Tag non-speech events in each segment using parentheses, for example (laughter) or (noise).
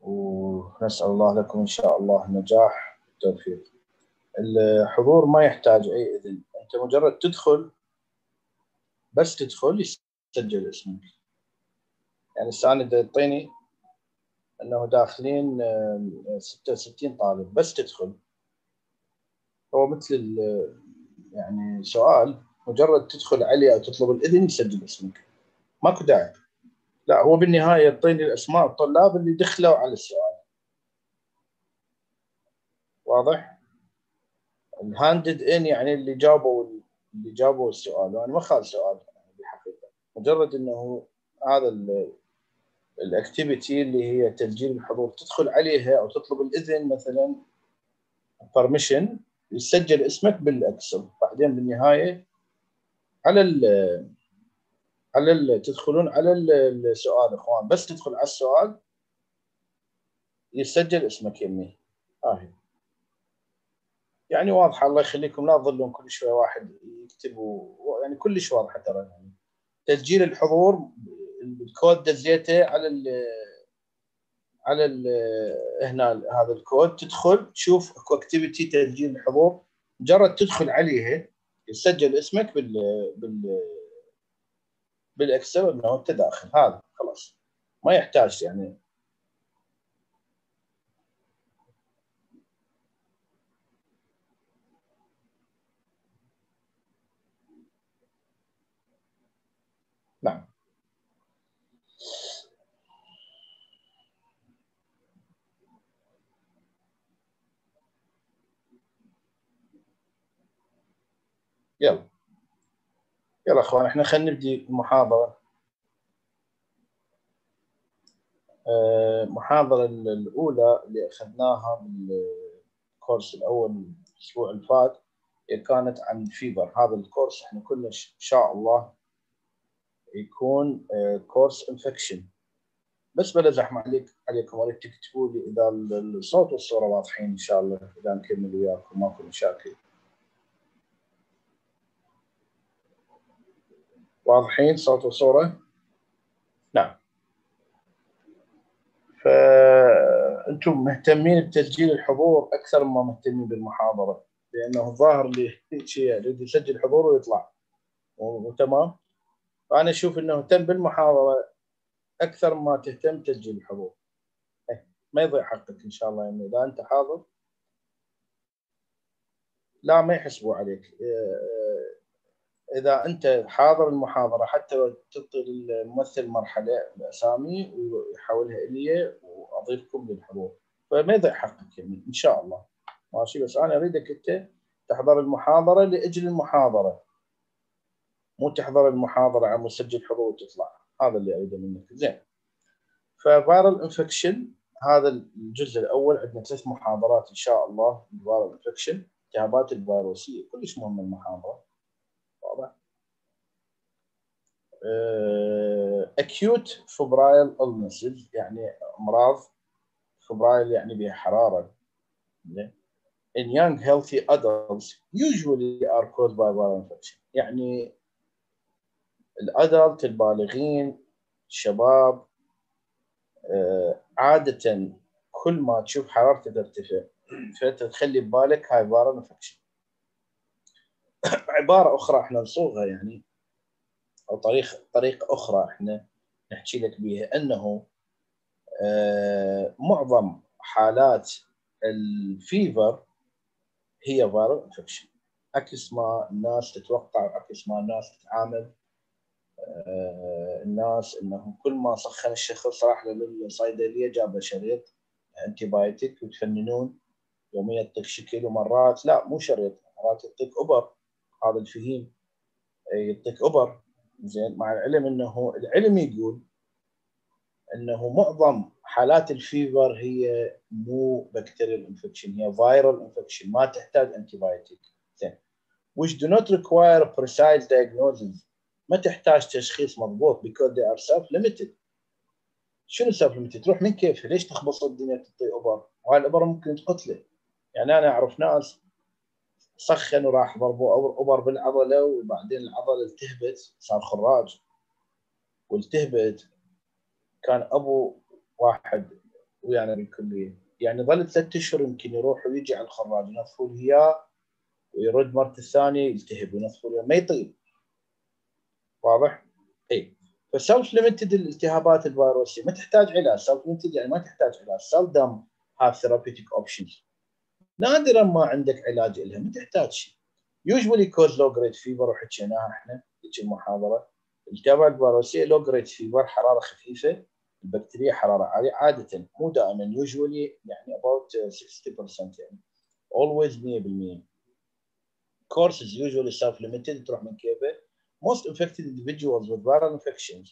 ونسأل الله لكم إن شاء الله النجاح والتوفيق الحضور ما يحتاج أي إذن. أنت مجرد تدخل بس تدخل يسجل اسمك. يعني السنة تعطيني أنه داخلين 66 طالب بس تدخل. هو مثل يعني سؤال مجرد تدخل عليه أو تطلب الإذن يسجل اسمك. ماكو داعي. لا هو بالنهاية يعطيني الأسماء الطلاب اللي دخلوا على السؤال. واضح؟ ال handed in يعني اللي جابوا اللي جابوا السؤال. وأنا ما خال سؤال بالحقيقة مجرد إنه هذا ال activity اللي هي تسجيل الحضور. تدخل عليها أو تطلب الإذن مثلا permission يسجل اسمك بال Excel. بعدين بالنهاية على على تدخلون على السؤال إخوان. بس تدخل على السؤال يسجل اسمك يمي. هاي يعني واضحه الله يخليكم. لا تظلون كل شوية واحد يكتب يعني كلش واضحه ترى. يعني تسجيل الحضور الكود دزيته على ال على ال هنا هذا الكود. تدخل تشوف اكو activity تسجيل الحضور. مجرد تدخل عليها يسجل اسمك بال بال بالإكسل انه أنت داخل. هذا خلاص. ما يحتاج يعني. نعم. يلا. يلا اخوان إحنا خلينا نبدي المحاضرة. المحاضره الأولى اللي أخذناها بالكورس الأول الأسبوع اللي فات كانت عن ال fever. هذا الكورس إحنا كلنا إن شاء الله يكون كورس infection بس بلا زحمة عليك عليكم أريد تكتبوا لي إذا الصوت والصورة واضحين إن شاء الله إذا نكمل وياكم ماكو مشاكل. واضحين صوت وصورة. نعم. فأنتم مهتمين بتسجيل الحضور أكثر ما مهتمين بالمحاضرة لأنه الظاهر لي شيء يريد يسجل حضور ويطلع. وتمام؟ فأنا أشوف أنه اهتم بالمحاضرة أكثر ما تهتم تسجيل الحضور. إيه، ما يضيع حقك إن شاء الله يعني إذا أنت حاضر. لا ما يحسبوا عليك. إيه، إذا أنت حاضر المحاضرة حتى لو تعطي الممثل مرحلة الاسامي ويحولها إلي وأضيفكم للحضور. فما يضيع حقك يعني إن شاء الله. ماشي؟ بس أنا أريدك أنت تحضر المحاضرة لأجل المحاضرة. مو تحضر المحاضرة على مسجل حضور وتطلع. هذا اللي أريده منك. زين. ف viral infection هذا الجزء الأول عندنا ثلاث محاضرات إن شاء الله. viral infection التهابات الفيروسية كلش مهمه المحاضرة واضح acute febrile illnesses يعني أمراض فبرايل يعني بها حرارة. in young healthy adults usually are caused by viral infection. يعني الأدلت البالغين الشباب عادة كل ما تشوف حرارته ترتفع فانت تخلي ببالك هاي viral infection (coughs) عبارة أخرى إحنا نصوغها يعني. أو طريقه طريقه أخرى إحنا نحكي لك بها أنه آه معظم حالات ال fever هي viral infection عكس ما الناس تتوقع وعكس ما الناس تتعامل. آه الناس إنه كل ما سخن الشخص راح للصيدلية جاب شريط antibiotic وتفننون يوميا يعطيك شكل ومرات لا مو شريط مرات يعطيك أبر. هذا الفهيم يعطيك أبر. زين مع العلم إنه العلم يقول إنه معظم حالات ال fever هي مو bacterial infection هي viral infection ما تحتاج antibiotic زين. Which do not require precise diagnosis. ما تحتاج تشخيص مضبوط because they are self limited شنو self limited تروح من كيفها ليش تخبص الدنيا تعطي أبر؟ وهاي الأبر ممكن تقتله. يعني أنا أعرف ناس سخن وراح ضربوا ابر بالعضله وبعدين العضلة التهبت صار خراج. والتهبت كان أبو واحد ويانا بالكليه يعني ظل ثلاث أشهر يمكن يروح ويجي على الخراج ينظفوا له اياه ويرد مرة الثانية يلتهب وينظفوا له ما يطيب واضح؟ إي. ف self limited الالتهابات الفيروسية ما تحتاج علاج self limited يعني ما تحتاج علاج seldom have therapeutic options نادرا ما عندك علاج لها ما تحتاج شيء. usually cause low grade fever وحكيناها إحنا في المحاضره الالتهابات الفيروسيه low grade fever حرارة خفيفة. البكتيريا حرارة عالية. عادة مو دائما usually يعني about 60% يعني. Always 100% course is usually self-limited تروح من كيفه most infected individuals with viral infections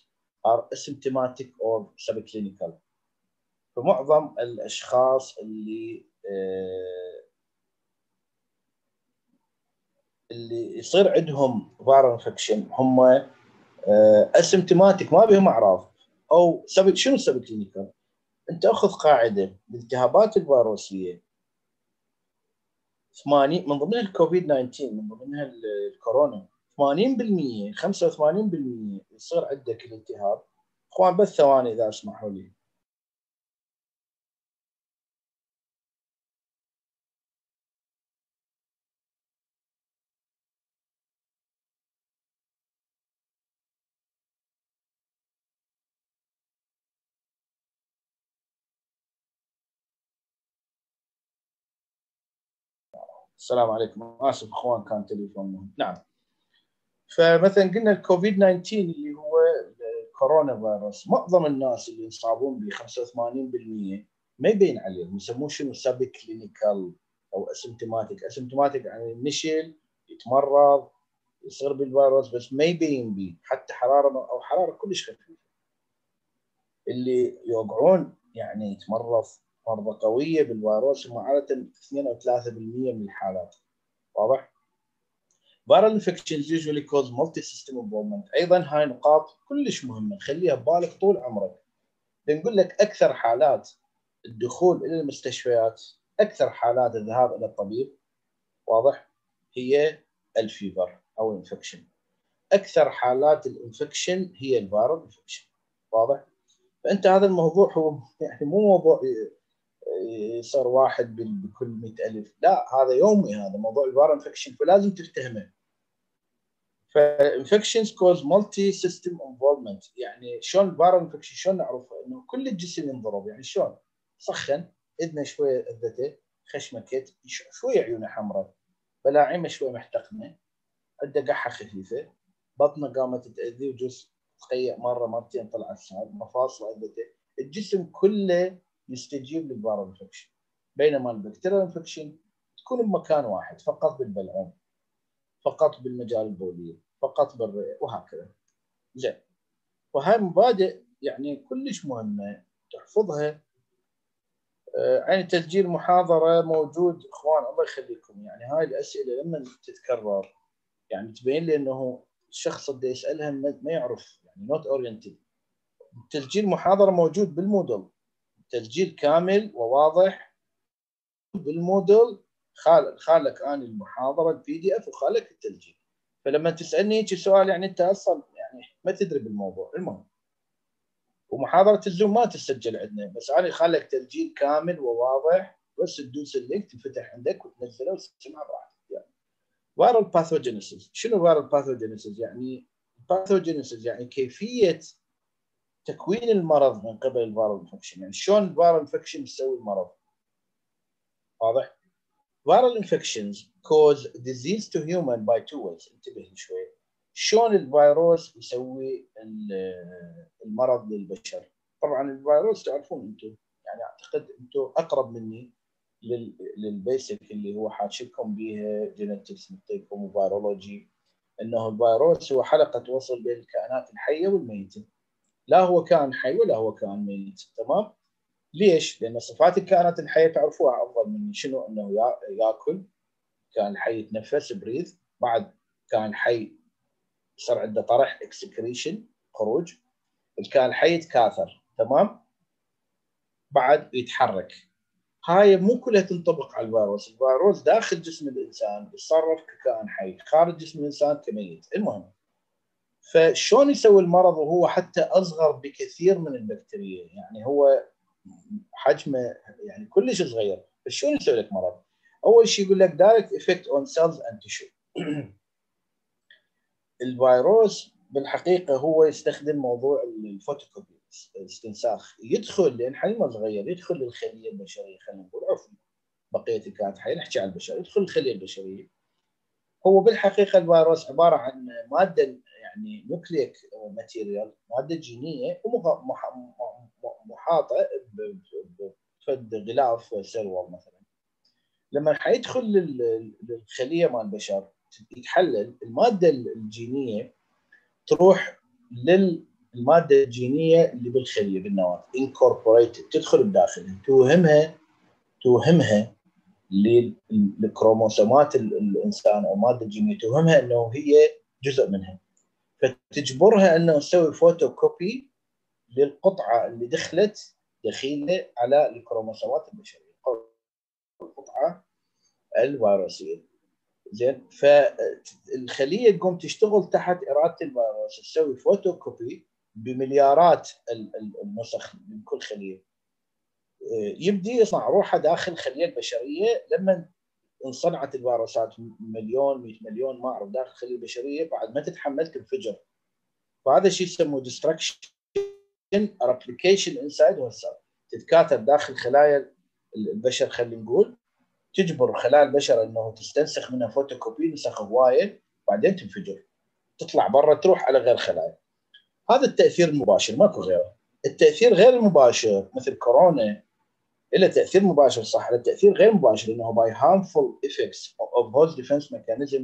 are asymptomatic or subclinical. فمعظم الأشخاص اللي آه، اللي يصير عندهم viral infection هم asymptomatic ما بهم أعراض. أو sub شنو subclinical؟ أنت أخذ قاعدة الالتهابات الفيروسية. 80 من ضمنها الكوفيد 19 من ضمنها الكورونا. 80% 85% يصير عندك الالتهاب. أخوان بس ثواني إذا أسمحوا لي. السلام عليكم. آسف أخوان كان تليفون مهم. نعم. فمثلا قلنا الكوفيد 19 اللي هو الكورونا فيروس. معظم الناس اللي يصابون ب 85% ما يبين عليهم. يسموه شنو؟ subclinical أو asymptomatic asymptomatic يعني نشل يتمرض يصير بالفيروس بس ما يبين به. حتى حرارة أو حرارة كلش خفيفة. اللي يوقعون يعني يتمرض مرضى قوية بالفيروس هم عادة 2 أو 3% من الحالات. واضح؟ viral infections usually cause multi system involvement. أيضا هاي نقاط كلش مهمة. خليها ببالك طول عمرك. بنقول لك أكثر حالات الدخول إلى المستشفيات أكثر حالات الذهاب إلى الطبيب واضح؟ هي ال fever أو ال infection أكثر حالات ال infection هي ال viral infection واضح؟ فأنت هذا الموضوع هو يعني مو موضوع صار واحد بكل 100000 لا هذا يومي هذا موضوع ال viral infection فلازم تفتهمه. ف infections cause multi system involvement يعني شلون ال viral infection شلون نعرفه إنه كل الجسم ينضرب؟ يعني شلون؟ سخن إذنه شوية أذته خشمه كت شوية عيونه حمراء بلاعيمه شوية محتقنة عنده قحة خفيفة بطنه قامت تأذي وجزء تقيأ مرة مرتين طلع السعر مفاصله أذته. الجسم كله يستجيب لل viral infection بينما ال bacterial infection تكون بمكان واحد فقط بالبلعوم فقط بالمجال البولية فقط بالرئه وهكذا. زين. وهاي مبادئ يعني كلش مهمة تحفظها. آه، يعني تسجيل محاضرة موجود. إخوان الله يخليكم. يعني هاي الأسئلة لما تتكرر يعني تبين لي إنه الشخص اللي يسألها ما يعرف يعني not oriented تسجيل محاضرة موجود بال Moodle تسجيل كامل وواضح بال Moodle. خال خالك أنا المحاضرة ال PDF وخالك التسجيل. فلما تسألني هيك سؤال يعني أنت أصلا يعني ما تدري بالموضوع. المهم ومحاضرة ال Zoom ما تسجل عندنا بس أنا خالك تسجيل كامل وواضح. بس تدوس ال link تنفتح عندك وتنزله وتسمع براحتك. يعني viral pathogenesis شنو viral pathogenesis يعني pathogenesis يعني كيفية تكوين المرض من قبل ال viral infection يعني شلون ال viral infection يسوي المرض؟ واضح؟ viral infections cause disease to human by two ways. انتبه شوي. شلون الفيروس يسوي المرض للبشر؟ طبعا الفيروس تعرفون أنتم يعني أعتقد أنتم أقرب مني لل basic اللي هو حاشيكم بيها genetics متيكم و virology إنه الفيروس هو حلقة وصل بين الكائنات الحية والميتة. لا هو كائن حي ولا هو كائن ميت تمام؟ ليش؟ لأن صفات الكائنات الحيه تعرفوها أفضل مني شنو أنه ياكل كائن حي يتنفس breathe بعد كائن حي يصير عنده طرح excretion خروج الكائن الحي يتكاثر تمام؟ بعد يتحرك. هاي مو كلها تنطبق على الفيروس. الفيروس داخل جسم الإنسان يتصرف ككائن حي خارج جسم الإنسان كميت. المهم فشلون يسوي المرض وهو حتى أصغر بكثير من البكتيريا؟ يعني هو حجمه يعني كلش صغير بس شلون يسوي لك مرض؟ أول شيء يقول لك direct effect on cells and tissue الفيروس بالحقيقة هو يستخدم موضوع الفوتوكوبي الاستنساخ. يدخل لأن حجمه صغير يدخل للخلية البشرية خلينا نقول عفوا بقية كائنات حية نحكي عن البشر يدخل الخليه البشرية. هو بالحقيقة الفيروس عبارة عن مادة يعني nucleic material مادة جينية محاطة بفد غلاف سيرول مثلا. لما حيدخل للخلية مال البشر يتحلل المادة الجينية تروح للماده الجينية اللي بالخلية بالنواة incorporated تدخل بداخلها. توهمها توهمها للكروموسومات الإنسان أو الماده الجينيه توهمها إنه هي جزء منها. فتجبرها انه تسوي فوتوكوبي للقطعة اللي دخلت دخيلة على الكروموسومات البشرية. القطعة الفيروسية. زين فالخلية تقوم تشتغل تحت إرادة الفيروس تسوي فوتوكوبي بمليارات النسخ من كل خلية. يبدي يصنع روحه داخل الخلية البشرية لما انصنعت الفيروسات مليون 100 مليون ما أعرف داخل الخليه البشرية بعد ما تتحمل تنفجر فهذا الشيء يسموه destruction replication inside here تتكاثر داخل خلايا البشر خلينا نقول. تجبر خلايا البشر إنه تستنسخ منها فوتوكوبي نسخ هواية بعدين تنفجر. تطلع برا تروح على غير خلايا. هذا التأثير المباشر ماكو غيره. التأثير غير المباشر مثل كورونا له تأثير مباشر صح له تأثير غير مباشر إنه by harmful effects of host defense mechanism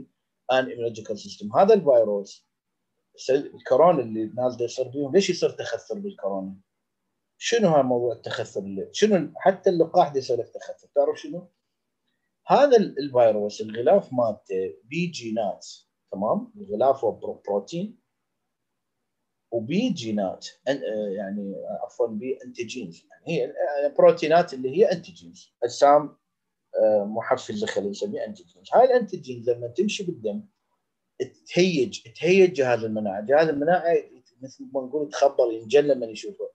and immunological system هذا الفيروس الكورونا اللي الناس يصير بيهم ليش يصير تخثر بالكورونا؟ شنو هذا موضوع التخثر اللي شنو حتى اللقاح يصير لك تخثر تعرف شنو؟ هذا الفيروس الغلاف مالته بي جينات تمام؟ الغلاف هو بروتين وبي جينات يعني عفوا بي antigens يعني هي البروتينات اللي هي antigens. اجسام آه، محفزه خلينا نسميها antigens. هاي ال antigens لما تمشي بالدم تهيج تهيج جهاز المناعة، جهاز المناعة مثل ما نقول يتخبر ينجل لما يشوفه.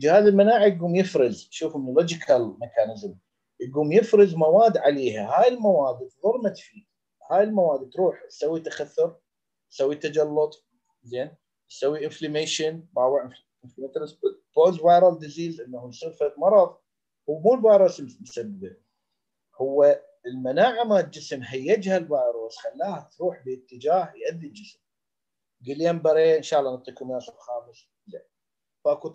جهاز المناعة يقوم يفرز شوف لوجيكال ميكانيزم يقوم يفرز مواد عليها. هاي المواد تضرمت فيه هاي المواد تروح تسوي تخثر تسوي تجلط. زين؟ تسوي انفليميشن باور بوز فايرال ديزيز إنه يصير مرض ومو الفيروس المسببه هو المناعة مال الجسم هيجها الفيروس خلاها تروح باتجاه يؤذي الجسم. جليان بري إن شاء الله نعطيكم اياه خامس لا. فاكو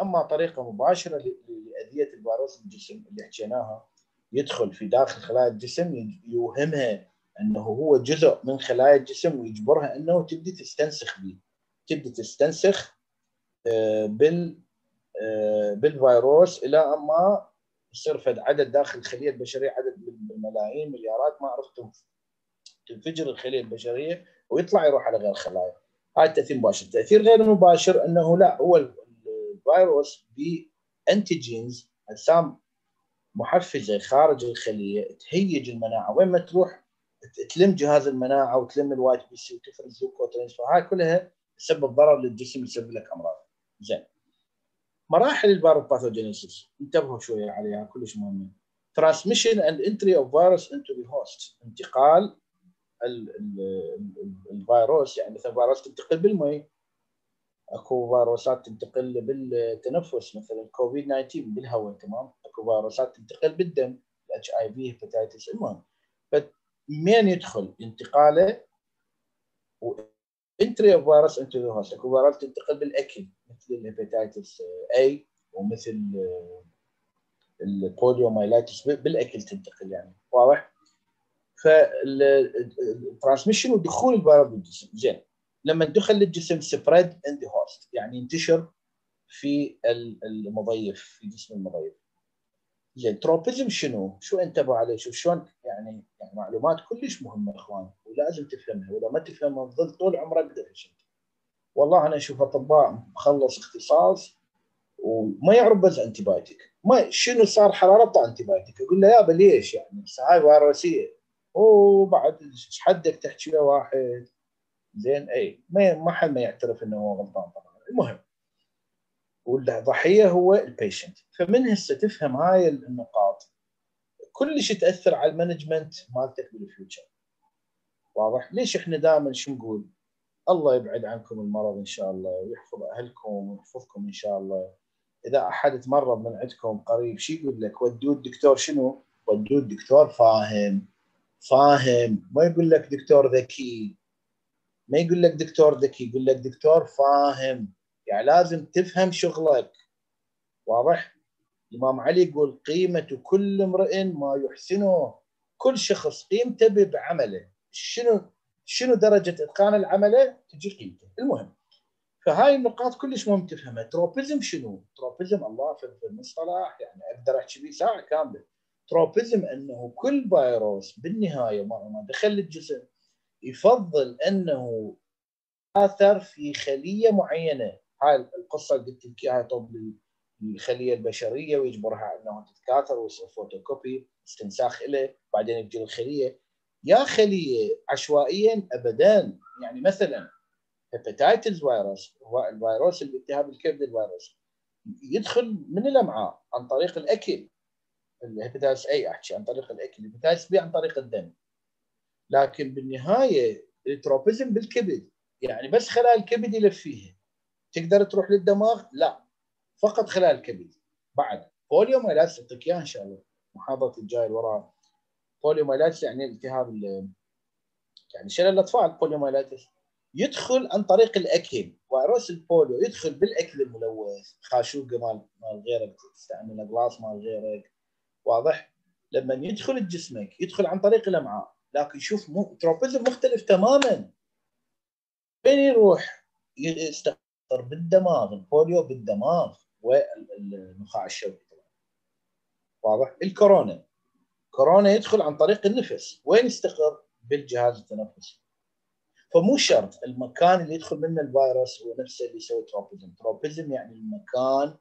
أما طريقة مباشرة لأذية الفيروس بالجسم اللي حكيناها يدخل في داخل خلايا الجسم يوهمها إنه هو جزء من خلايا الجسم ويجبرها إنه تبدي تستنسخ به تبدي تستنسخ آه، بال آه، بالفيروس إلى اما يصير فد عدد داخل الخلية البشرية عدد بالملايين مليارات ما عرفت تنفجر الخلية البشرية ويطلع يروح على غير خلايا هاي التأثير مباشر. التاثير غير المباشر إنه لا هو الفيروس ب antigens أجسام محفزة خارج الخلية تهيج المناعة. وين ما تروح تلم جهاز المناعة وتلم ال white BC وتفرز leukotrienes فهاي كلها تسبب ضرر للجسم يسبب لك أمراض. زين. مراحل ال viral pathogenesis. انتبهوا شوية عليها كلش مهمة. Transmission and entry of virus into the host. انتقال الفيروس يعني مثلا فيروس تنتقل بالمي. أكو فيروسات تنتقل بالتنفس مثلا الكوفيد 19 بالهواء تمام؟ أكو فيروسات تنتقل بالدم ال HIV في hepatitis المهم فمين يدخل انتقاله entry virus the host اكو فيروس تنتقل بالأكل مثل ال hepatitis A ومثل ال poliomyelitis بالأكل تنتقل يعني. واضح؟ فال transmission ودخول الفيروس بالجسم. زين. لما دخل للجسم spread in the host يعني ينتشر في المضيف في جسم المضيف. زين tropism شنو؟ شو انتبهوا عليه؟ شوف شلون يعني يعني معلومات كلش مهمة أخوان ولازم تفهمها. وإذا ما تفهمها تظل طول عمرك دهش والله أنا أشوف أطباء مخلص اختصاص وما يعرف بس antibiotic ما شنو صار حرارة antibiotic أقول له يابا ليش يعني؟ هاي فيروسيه وبعد إيش حدك تحكي له واحد؟ زين اي ما ما حد ما يعترف إنه هو غلطان طبعا. المهم والضحيه هو ال patient فمن هسه تفهم هاي النقاط كلش تأثر على ال management مالتك بال future. واضح؟ ليش إحنا دائما شو نقول؟ الله يبعد عنكم المرض إن شاء الله ويحفظ أهلكم ويحفظكم إن شاء الله. إذا أحد تمرض من عندكم قريب شو يقول لك؟ ودوه الدكتور شنو؟ ودوه الدكتور فاهم. فاهم. ما يقول لك دكتور ذكي. ما يقول لك دكتور ذكي يقول لك دكتور فاهم. يعني لازم تفهم شغلك. واضح؟ الامام علي يقول قيمة كل امرئ ما يحسنه. كل شخص قيمته بعمله. شنو شنو درجة إتقان العمله؟ تجي قيمته. المهم فهاي النقاط كلش مهم تفهمها. tropism شنو؟ tropism والله في المصطلح يعني أقدر أحكي به ساعة كاملة. tropism أنه كل فيروس بالنهاية ما دخل الجسم يفضل أنه آثر في خلية معينة. هاي القصة اللي قلت لك إياها طب الخليه البشرية ويجبرها إنها تتكاثر ويصير فوتوكوبي استنساخ له بعدين يجي الخلية. يا خلية عشوائيا ابدا. يعني مثلا hepatitis فيروس هو الفيروس الالتهاب الكبد الفيروس يدخل من الأمعاء عن طريق الأكل. ال hepatitis A أحكي عن طريق الأكل ال hepatitis B عن طريق الدم. لكن بالنهاية ال tropism بالكبد. يعني بس خلايا الكبد يلف فيها تقدر تروح للدماغ؟ لا. فقط خلايا الكبد بعد. poliomyelitis اعطيك إياها إن شاء الله. محاضره الجاي اللي وراها. poliomyelitis يعني التهاب يعني شلل الأطفال. poliomyelitis يدخل عن طريق الأكل. فيروس ال polio يدخل بالأكل الملوث. خاشوقه مال مال غيرك. تستعمل glass مال غيرك. واضح؟ لما يدخل جسمك يدخل عن طريق الأمعاء. لكن شوف مو tropism مختلف تماما. وين يروح؟ يستقر بالدماغ ال polio بالدماغ والنخاع الشوكي واضح؟ الكورونا. كورونا يدخل عن طريق النفس. وين يستقر؟ بالجهاز التنفسي. فمو شرط المكان اللي يدخل منه الفيروس هو نفسه اللي يسوي tropism. tropism يعني المكان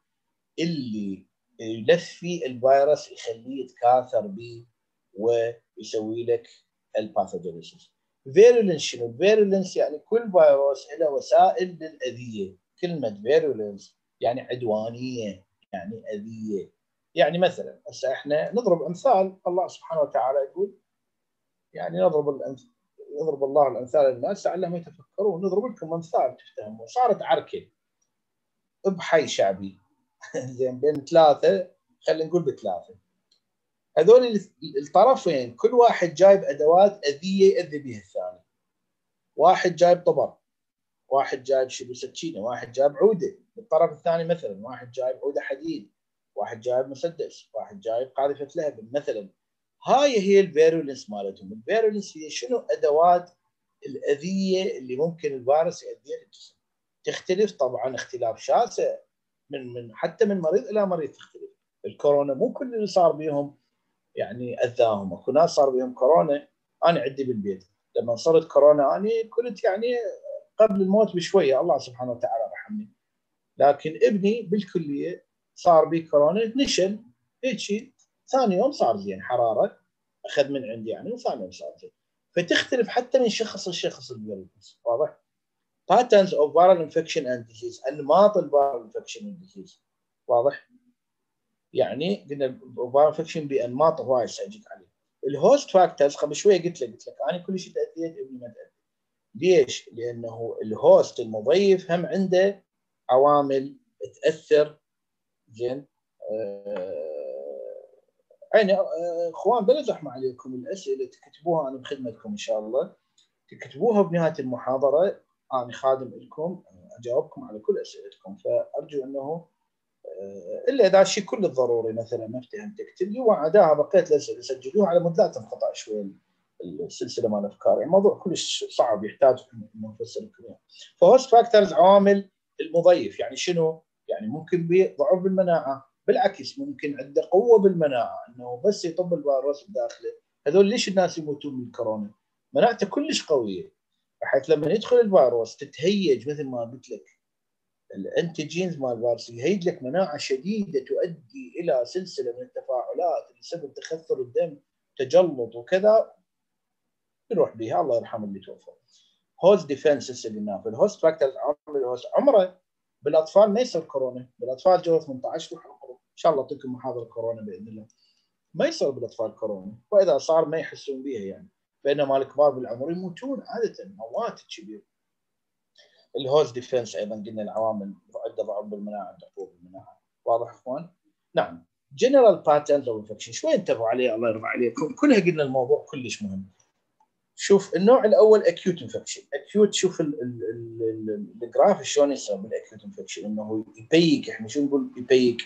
اللي يلف فيه الفيروس يخليه يتكاثر به ويسوي لك ال pathogenesis. virulence شنو؟ virulence يعني كل فيروس له وسائل للأذية. كلمة virulence يعني عدوانية يعني أذية. يعني مثلا هسه إحنا نضرب أمثال الله سبحانه وتعالى يقول يعني نضرب الامثال يضرب الله الأمثال للناس لعلهم يتفكرون. نضرب لكم أمثال تفتهمون. صارت عركة بحي شعبي. (laughs) زين بين ثلاثة خلينا نقول بثلاثة. هذول الطرفين كل واحد جايب أدوات أذية ياذي بها الثاني. واحد جايب طبر واحد جايب شنو سكينة واحد جايب عودة. الطرف الثاني مثلا واحد جايب عودة حديد واحد جايب مسدس واحد جايب قاذفة لهب مثلا. هاي هي ال virulence مالتهم. ال virulence هي شنو؟ أدوات الأذية اللي ممكن الفيروس يؤذيها للجسم تختلف طبعا اختلاف شاسع. من من حتى من مريض إلى مريض تختلف. الكورونا مو كل اللي صار بيهم يعني أذاهم. أكو ناس صار بهم كورونا أنا عندي بالبيت. لما صرت كورونا أنا كنت يعني قبل الموت بشوية. الله سبحانه وتعالى رحمني. لكن ابني بالكلية صار به كورونا. نشل هيك ثاني يوم صار زين. حرارة. أخذ من عندي يعني وثاني يوم صار زين. فتختلف حتى من شخص لشخص الفيروس. واضح؟ patterns of viral infection and disease. أنماط ال viral infection and disease. واضح؟ يعني قلنا ال viral infection بأنماط هواي ساجيك عليه. ال host factors قبل شوية قلت لك قلت لك أنا كل شيء تأذيت ابني ما تأذي. ليش؟ لأنه ال host المضيف هم عنده عوامل تأثر. زين؟ يعني إخوان بلا زحمة عليكم. الأسئلة تكتبوها أنا بخدمتكم إن شاء الله. تكتبوها بنهاية المحاضرة. أنا خادم لكم أجاوبكم على كل أسئلتكم. فأرجو أنه آه، إلا إذا شيء كل الضروري مثلا ما أفتهم تكتب لي وعداها بقيت الأسئلة سجلوها على مود لا تنقطع شوي. السلسلة مال الافكار يعني الموضوع كلش صعب يحتاج إنه نفسر لكم ف host factors عوامل المضيف. يعني شنو؟ يعني ممكن ضعف بالمناعة. بالعكس ممكن عنده قوة بالمناعة. إنه بس يطب الفيروس بداخله. هذول ليش الناس يموتون من الكورونا؟ مناعته كلش قوية. بحيث لما يدخل الفيروس تتهيج مثل ما قلت لك. ال antigens مال الفيروس يهيج لك مناعة شديدة تؤدي إلى سلسلة من التفاعلات بسبب تخثر الدم تجلط وكذا. يروح بها الله يرحم اللي توفى. host defense هسه قلنا في ال host factors عمر ال host عمره بالأطفال ما يصير كورونا. بالأطفال جو 18 روح إن شاء الله اعطيكم محاضرة كورونا بإذن الله. ما يصير بالأطفال كورونا. وإذا صار ما يحسون بها يعني. بينما الكبار بالعمر يموتون عادة موات كبير. ال host defense أيضا قلنا العوامل. عنده ضعف بالمناعة قوه بالمناعة. واضح إخوان؟ نعم. general patterns of infection شوي انتبهوا عليه الله يرضى عليكم. كلها قلنا الموضوع كلش مهم. شوف النوع الأول acute infection acute شوف ال graph شلون يصير بال acute infection إنه يبيك إحنا شو نقول؟ يبيك.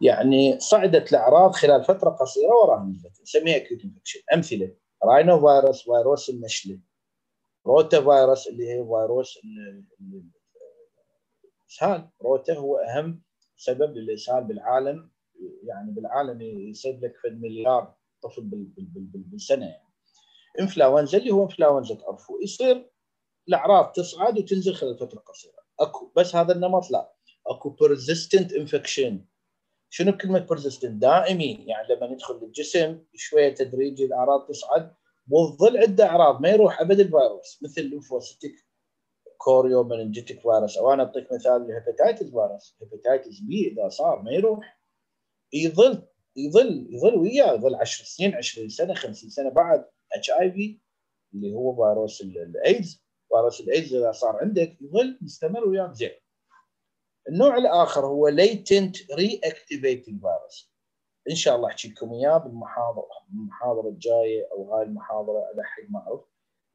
يعني صعدت الأعراض خلال فترة قصيرة وراها نزلت. نسميها acute infection أمثلة. rhinovirus فيروس النشلة. روتا فيروس اللي هي فيروس الإسهال. روتا هو أهم سبب للإسهال بالعالم. يعني بالعالم يصيب لك في المليار طفل بالسنة يعني. إنفلونزا اللي هو إنفلونزا تعرفوا يصير الأعراض تصعد وتنزل خلال فترة قصيرة. اكو بس هذا النمط لا. أكو persistent infection شنو كلمة persistent دائمي يعني لما ندخل للجسم شوية تدريجي الأعراض تصعد. وتظل عنده أعراض ما يروح أبد الفيروس. مثل ال lymphocytic choriomeningitic virus أو أنا أعطيك مثال ال hepatitis virus hepatitis B إذا صار ما يروح يظل يظل يظل وياه. يظل 10 سنين 20 سنة 50 سنة بعد. HIV اللي هو فيروس الايدز فيروس الايدز إذا صار عندك يظل مستمر وياك زين. النوع الآخر هو latent reactivating virus إن شاء الله أحكي لكم إياه بالمحاضرة المحاضره الجاية أو هاي المحاضرة الحق ما اعرف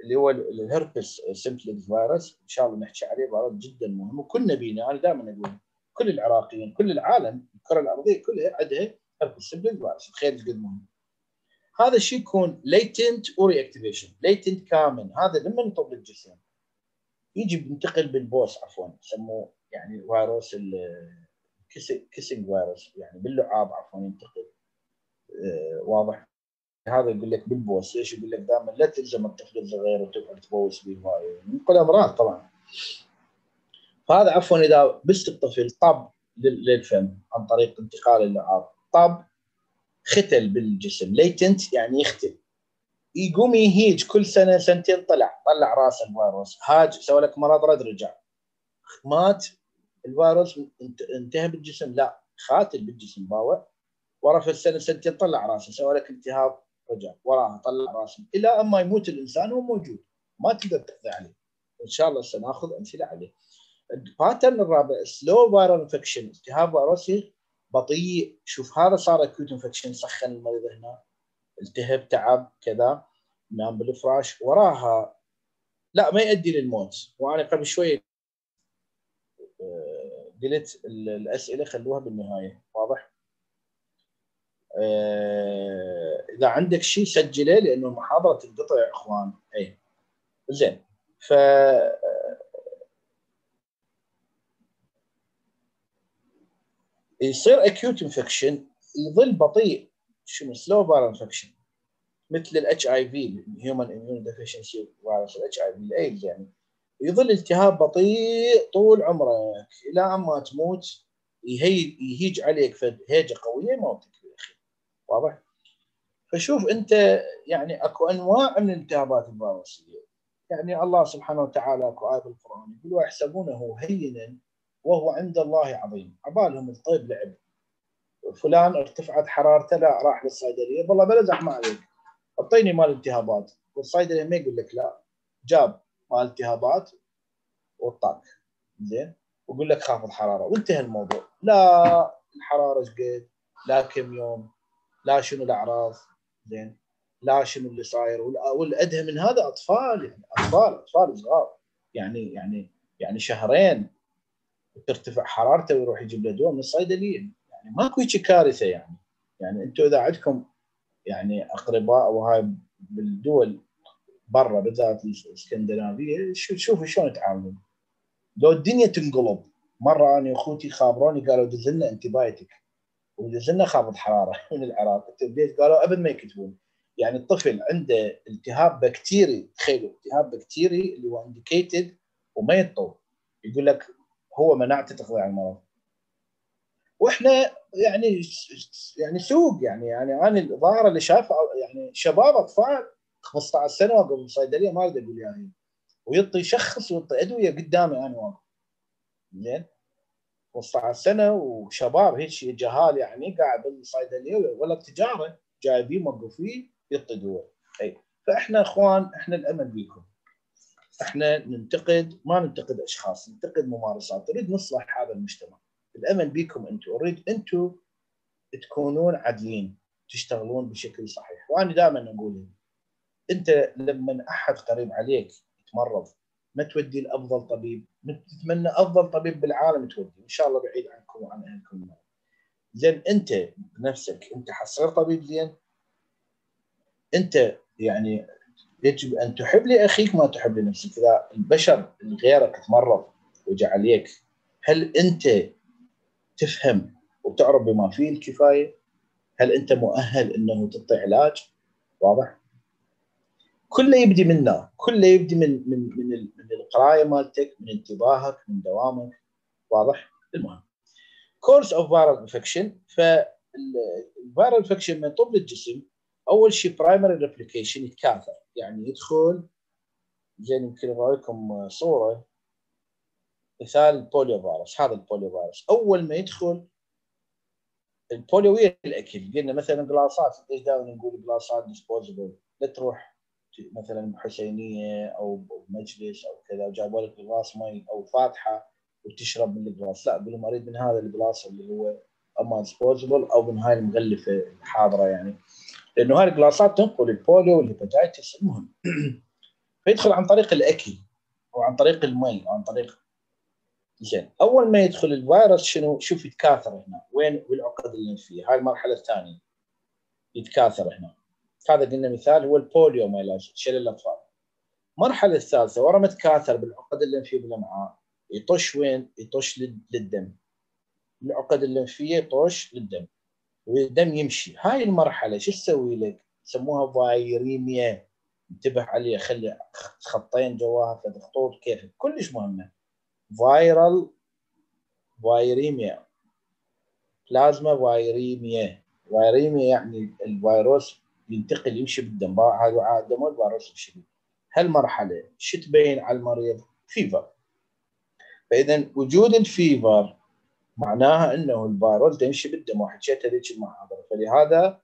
اللي هو ال herpes simplex virus إن شاء الله نحكي عليه فيروس جدا مهم. وكلنا بينا أنا دائما أقول كل العراقيين كل العالم الكرة الأرضية كلها عندها herpes simplex virus تخيل قد مهم. هذا الشيء يكون latent و reactivation latent كامن هذا لما ينطب الجسم يجي بينتقل بالبوس عفوا يسموه يعني فيروس kissing virus يعني باللعاب عفوا ينتقل. آه واضح. هذا يقول لك بالبوس ليش يقول لك؟ دائما لا تلزم الطفل الصغير وتقعد تبوس به هوايه ينقل امراض طبعا. فهذا عفوا إذا بس الطفل طب للفم عن طريق انتقال اللعاب. طب ختل بالجسم ليتنت يعني يختل. يقوم يهيج كل سنة سنتين طلع طلع راس الفيروس. هاج سوى لك مرض رد رجع. مات الفيروس انتهى بالجسم. لا خاتل بالجسم باوع. ورا في السنة سنتين طلع راسه سوى لك التهاب رجع. وراها طلع راسه. إلى اما يموت الإنسان هو موجود. ما تقدر تقضي عليه. إن شاء الله سنأخذ أمثلة عليه. ال pattern الرابع slow viral infection التهاب فيروسي بطيء. شوف هذا صار acute infection سخن المريض هنا. التهب تعب كذا. نام بالفراش. وراها لا ما يؤدي للموت. وأنا قبل شوي آه، قلت الأسئلة خلوها بالنهاية. واضح؟ آه، إذا عندك شيء سجله لأنه المحاضره تنقطع يا إخوان. اي زين. ف يصير acute infection يظل بطيء. شنو؟ slow viral infection مثل ال HIV human immunodeficiency virus ال HIV الايدز يعني. يظل التهاب بطيء طول عمرك إلى ما تموت يهيج عليك هيجة قوية موتك بالاخير واضح؟ فشوف أنت يعني أكو أنواع من الالتهابات الفيروسية. يعني الله سبحانه وتعالى أكو آية بالقران يقول ويحسبونه هينا وهو عند الله عظيم. عبالهم الطيب لعب. فلان ارتفعت حرارته لا راح للصيدلية. والله بلا زحمة عليك. أعطيني مال التهابات. والصيدلية ما يقول لك لا. جاب مال التهابات وطاك زين؟ ويقول لك خافض حراره وانتهى الموضوع. لا الحرارة إيش قد لا كم يوم لا شنو الأعراض. زين؟ لا شنو اللي صاير. والأدهى من هذا أطفال يعني أطفال أطفال صغار. يعني يعني يعني شهرين. ترتفع حرارته ويروح يجيب له دواء من الصيدلية. يعني ماكو هيك كارثة يعني. يعني أنتم إذا عندكم يعني أقرباء وهاي بالدول برا بالذات الإسكندنافية شوفوا شلون يتعاملون لو الدنيا تنقلب مرة أنا وأخوتي خابروني قالوا دز لنا antibiotic ودز لنا خافض حرارة (laughs) من العراق. قالوا أبد ما يكتبون. يعني الطفل عنده التهاب بكتيري تخيلوا التهاب بكتيري اللي هو indicated وما يطول يقول لك هو مناعته تقضي على المرض. وإحنا يعني يعني سوق يعني يعني أنا الظاهره اللي شايفه يعني شباب أطفال 15 سنة واقف بالصيدليه ما أريد أقول يعني ويعطي يشخص ويعطي أدوية قدامي أنا واقف زين؟ 15 سنة وشباب هيك جهال يعني قاعد بالصيدليه ولا التجاره جايبين موقفين يطقوا أي. فإحنا إخوان إحنا الأمل بيكم. إحنا ننتقد ما ننتقد أشخاص ننتقد ممارسات نريد نصلح هذا المجتمع الامل بيكم أنتم نريد أنتم تكونون عادلين تشتغلون بشكل صحيح. وأنا دائما أقول أنت لما أحد قريب عليك يتمرض ما تودي لافضل طبيب تتمنى أفضل طبيب بالعالم تودي. إن شاء الله بعيد عنكم وعن أهلكم. زين أنت بنفسك أنت حصير طبيب زين؟ أنت يعني يجب أن تحب لأخيك ما تحب لنفسك إذا البشر غيرك تمرض وجع عليك هل أنت تفهم وتعرف بما فيه الكفاية؟ هل أنت مؤهل أنه تعطي علاج؟ واضح؟ كله يبدي منا، كله يبدي من من من, من القراية مالتك، من انتباهك، من دوامك، واضح؟ المهم. course of viral infection فال viral infection من طب الجسم أول شيء primary replication يتكاثر يعني يدخل. زين يمكن لكم صورة. مثال ال polio virus. هذا ال polio virus. أول ما يدخل ال polio ويا الأكل. قلنا مثلا جلاصات. ليش دائما نقول جلاصات disposable لا تروح مثلا حسينية أو مجلس أو كذا وجابوا لك جلاس مي أو فاتحة وتشرب من الجلاس لا أقول لهم أريد من هذا الجلاس اللي هو أما disposable أو من هاي المغلفة الحاضرة يعني. لأنه هاي الجلاسات تنقل ال polio وال hepatitis المهم. (clears throat) فيدخل عن طريق الأكل أو عن طريق المي أو عن طريق زين. أول ما يدخل الفيروس شنو؟ شوف يتكاثر هنا. وين؟ بالعقد الليمفيه هاي المرحلة الثانية. يتكاثر هنا. هذا قلنا مثال هو ال poliomyelitis شلل الأطفال. المرحلة الثالثة ورا ما تكاثر بالعقد الليمفيه بالأمعاء يطش وين؟ يطش للدم. العقد الليمفيه يطش للدم. والدم يمشي. هاي المرحلة شو تسوي لك؟ يسموها viremia انتبه عليها خلي خطين جواها ثلاث خطوط كيف كلش مهمة. viral viremia plasma viremia viremia يعني الفيروس ينتقل يمشي بالدم هذا عاده مو الفيروس يمشي. هالمرحلة شو تبين على المريض؟ fever فإذا وجود ال fever معناها إنه الفيروس يمشي بالدم وحكيت هذيك المحاضره فلهذا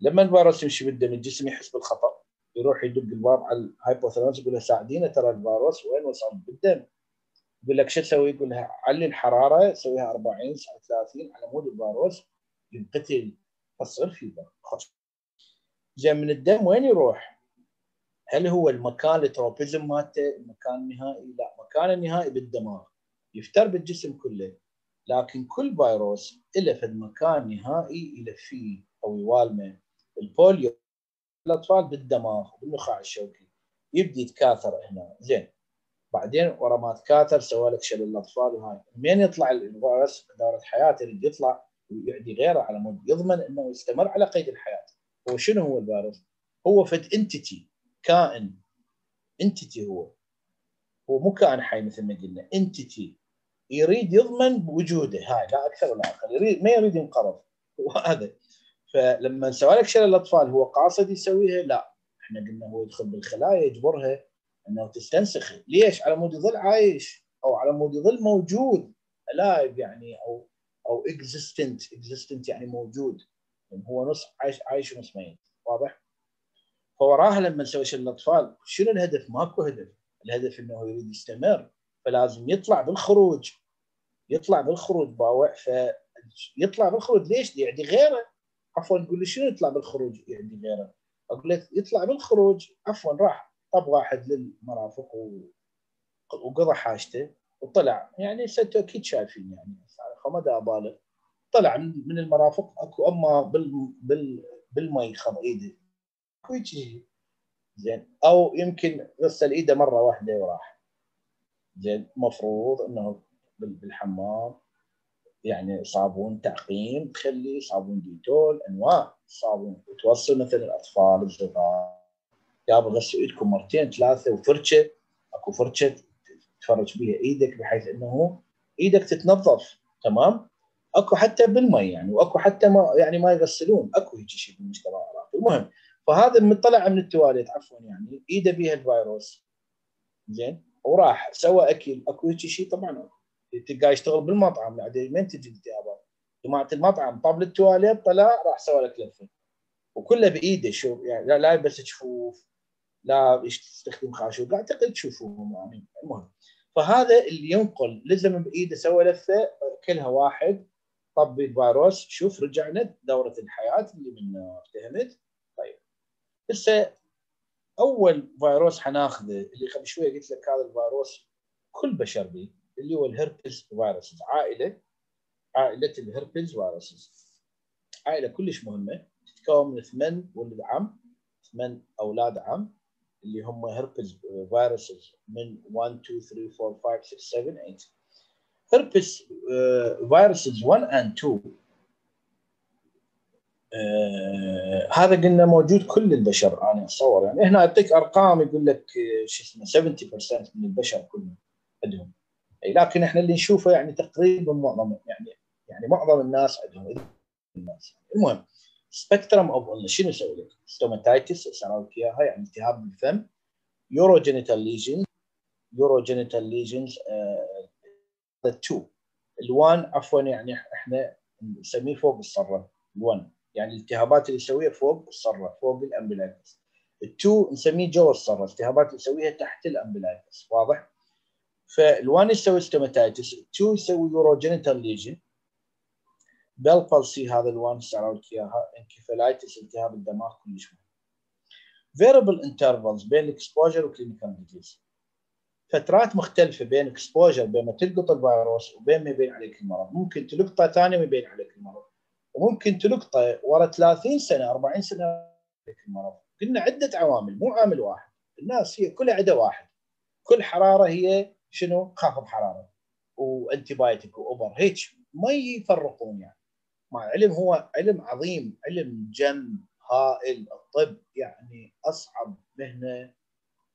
لما الفيروس يمشي بالدم الجسم يحس بالخطر يروح يدق الباب على ال hypothalamus يقول له ساعدينا ترى الفيروس وين؟ وصل بالدم. يقول لك شو تسوي؟ يقول لها علي الحرارة سويها 40 39 على مود الفيروس ينقتل. تصير fever زين من الدم وين يروح؟ هل هو المكان ال tropism مالته؟ المكان النهائي؟ لا مكان النهائي بالدماغ. يفتر بالجسم كله. لكن كل فيروس له في المكان نهائي له فيه أو يوالمه ال polio. الأطفال بالدماغ بالنخاع الشوكي يبدي يتكاثر هنا. زين. بعدين ورا ما تكاثر سوى لك شلل الأطفال وهاي من يطلع الفيروس؟ إدارة حياته اللي يطلع ويعدي غيره على مود يضمن إنه يستمر على قيد الحياة. هو شنو هو الفيروس؟ هو فد entity كائن. entity هو. هو مو كائن حي مثل ما قلنا. entity يريد يضمن بوجوده. هاي لا أكثر ولا أقل. يريد ما يريد ينقرض. وهذا فلما نسوي لك شلل الأطفال هو قاصد يسويها؟ لا. إحنا قلنا هو يدخل بالخلايا يجبرها إنه تستنسخ. ليش؟ على مود يظل عايش أو على مود يظل موجود. life يعني أو أو existent existent يعني موجود. يعني هو نص عايش عايش ونص ميت. واضح؟ فوراها لما نسوي شلل الأطفال شنو الهدف؟ ماكو هدف. الهدف إنه يريد يستمر. فلازم يطلع بالخروج. يطلع بالخروج باوع فيطلع بالخروج. ليش؟ يعدي غيره. عفوا تقول لي شنو يطلع بالخروج؟ يعدي غيره؟ أقول لك يطلع بالخروج. عفوا راح. طب واحد للمرافق. وقضى حاجته وطلع. يعني ستو أكيد شايفين يعني. ما أبالغ. طلع من المرافق. أكو أما بال بال بالمي خض ايده أكو زين. أو يمكن غسل إيده مرة واحدة وراح. زين المفروض انه بالحمام يعني صابون تعقيم تخلي صابون ديتول أنواع صابون وتوصل مثلا الأطفال الصغار يا غسلوا إيدكم مرتين ثلاثة وفرشة أكو فرشة تفرج بها إيدك بحيث إنه إيدك تتنظف تمام؟ أكو حتى بالمي يعني وأكو حتى ما يعني ما يغسلون أكو هيك شيء بالمجتمع العراقي. المهم فهذا من طلع من التواليت عفوا يعني إيده بيها الفيروس. زين؟ وراح سوى أكل أكو هيك شيء طبعا تلقاه يشتغل بالمطعم بعدين من تجي الالتهابات جماعة المطعم طاب التواليت طلع راح سوى لك لفه وكله بإيده شوف يعني لا, لا يلبس جفوف لا يستخدم خاشوق اعتقد تشوفوهم يعني المهم. فهذا اللي ينقل لزم بإيده سوى لفة كلها واحد طب الفيروس شوف رجعنا دورة الحياة اللي من فهمت؟ طيب. هسه أول فيروس حناخذه اللي قبل شوية قلت لك هذا الفيروس كل بشر به اللي هو الهربس فيروسز عائلة عائلة ال herpes viruses. عائلة كلش مهمة تتكون من ثمان ولد عم ثمان أولاد عم اللي هم herpes viruses من 1 2 3 4 5 6 7 8 herpes viruses 1 and 2 آه هذا قلنا موجود كل البشر أنا أتصور. يعني هنا أعطيك أرقام يقول لك آه، شو اسمه 70% من البشر كلهم عندهم. لكن إحنا اللي نشوفه يعني تقريبا معظم يعني يعني معظم الناس عندهم الناس. المهم spectrum of شنو يسوي لك؟ stomatitis اشرح لك اياها يعني التهاب بالفم. urogenital lesion urogenital lesions ال two ال one عفوا يعني إحنا نسميه فوق الصره ال one يعني الالتهابات اللي يسويها فوق الصره فوق ال umbilicus ال two نسميه جوا الصره الالتهابات اللي يسويها تحت ال umbilicus واضح؟ فال one يسوي stomatitis ال two يسوي urogenital lesion بالبلسي هذا ال one سعروا لك اياها encephalitis التهاب الدماغ كلش مهم. variable intervals بين ال exposure و clinical disease فترات مختلفة بين exposure بين ما تلقط الفيروس وبين ما يبين عليك المرض. ممكن تلقطه ثاني ويبين عليك المرض. وممكن تلقطه ورا 30 سنة 40 سنة. المرض قلنا عدة عوامل مو عامل واحد. الناس هي كلها عدة واحد. كل حرارة هي شنو؟ خافض حراره وانتي بايوتيك وأوبر. هيك ما يفرقون يعني. مع العلم هو علم عظيم علم جم هائل. الطب يعني أصعب مهنة